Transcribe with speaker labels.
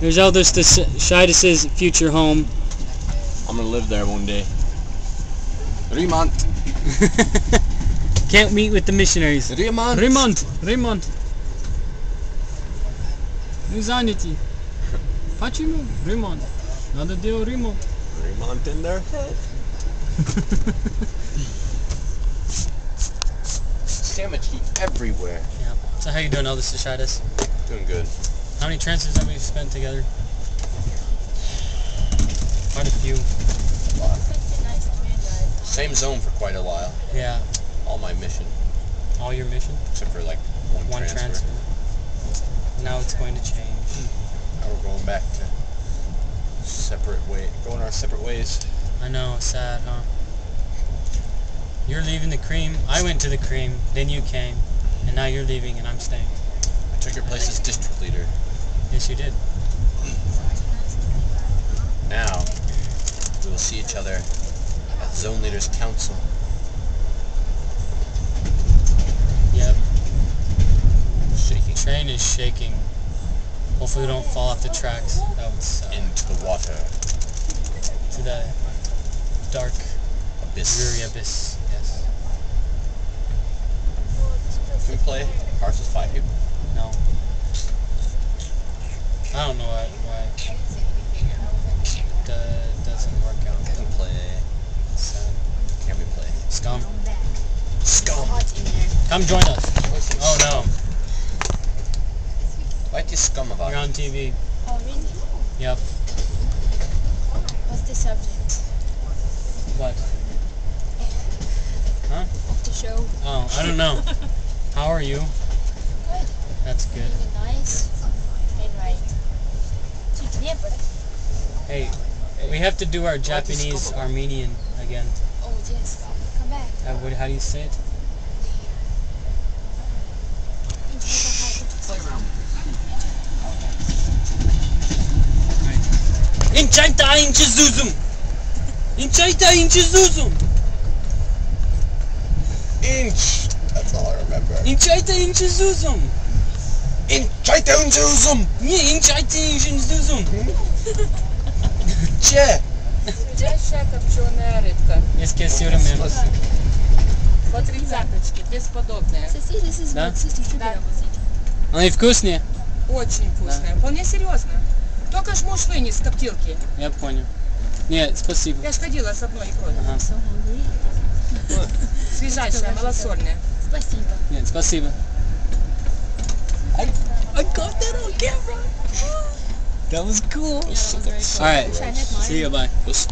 Speaker 1: There's Elders to Shidus's future home.
Speaker 2: I'm gonna live there one day. Remont.
Speaker 1: Can't meet with the missionaries.
Speaker 2: Remont.
Speaker 1: Ремонт, ремонт. Не заняты. Почему? Ремонт. Надо делать ремонт.
Speaker 2: Remont in their head. Sandwich heat everywhere.
Speaker 1: Yeah. So how you doing, Elders to Shidus?
Speaker 2: Doing good.
Speaker 1: How many transfers have we spent together? Quite a few.
Speaker 2: Same zone for quite a while.
Speaker 1: Yeah.
Speaker 2: All my mission,
Speaker 1: All your mission?
Speaker 2: except for like one,
Speaker 1: One
Speaker 2: transfer.
Speaker 1: transfer. Now it's going to change.
Speaker 2: Now we're going back to separate way, going our separate ways.
Speaker 1: I know, sad, huh? You're leaving the cream. I went to the cream, then you came, and now you're leaving and I'm staying.
Speaker 2: I took your place as district leader.
Speaker 1: Yes, you did.
Speaker 2: Now we will see each other at Zone Leaders Council.
Speaker 1: Yep.
Speaker 2: Shaking
Speaker 1: Train is shaking. Hopefully we don't fall off the tracks. That would suck.
Speaker 2: into the water
Speaker 1: To the dark,
Speaker 2: abyss.
Speaker 1: dreary abyss. Yes.
Speaker 2: Can we play Hearts with five people?
Speaker 1: No. I don't know why, why that doesn't work out.
Speaker 2: Can we play?
Speaker 1: Sad.
Speaker 2: Can we play?
Speaker 1: Scum.
Speaker 2: Scum.
Speaker 1: Come join us. Oh no.
Speaker 2: Why do you scum about
Speaker 1: You're on TV.
Speaker 3: Oh, really?
Speaker 1: Yep.
Speaker 3: What's the subject
Speaker 1: What? Huh?
Speaker 3: of the show?
Speaker 1: Oh, I don't know. How are you?
Speaker 3: Good.
Speaker 1: That's good.
Speaker 3: Really nice.
Speaker 1: Hey, we have to do our Japanese Armenian again.
Speaker 3: Oh yes. Come back.
Speaker 1: Uh, what, how do you say it?
Speaker 3: Inte lika här.
Speaker 1: Inchaita inchizuzum! Inchaita inchizuzum!
Speaker 2: Inch. That's all I remember.
Speaker 1: Inchaita In
Speaker 2: 2000! Не,
Speaker 1: in 2000 еще не зузум.
Speaker 2: Че?
Speaker 4: Чаще копченая рыбка.
Speaker 1: Если я сюрем
Speaker 4: По тридцаточке, бесподобная.
Speaker 3: Соседи с
Speaker 1: да?
Speaker 4: да.
Speaker 1: Она и вкуснее?
Speaker 4: Очень вкусные, вполне серьезно. Только ж муж вынес с коптилки.
Speaker 1: Я понял. Нет, спасибо.
Speaker 4: Я ж ходила с одной икрой.
Speaker 1: Ага.
Speaker 4: Свежайшая, малосольная.
Speaker 3: Спасибо.
Speaker 1: Нет, спасибо. I, I got that on camera. That was cool.
Speaker 3: Yeah, that was very cool.
Speaker 1: Alright.
Speaker 3: Wish I had mine.
Speaker 1: See you, bye.